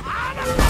Hannah!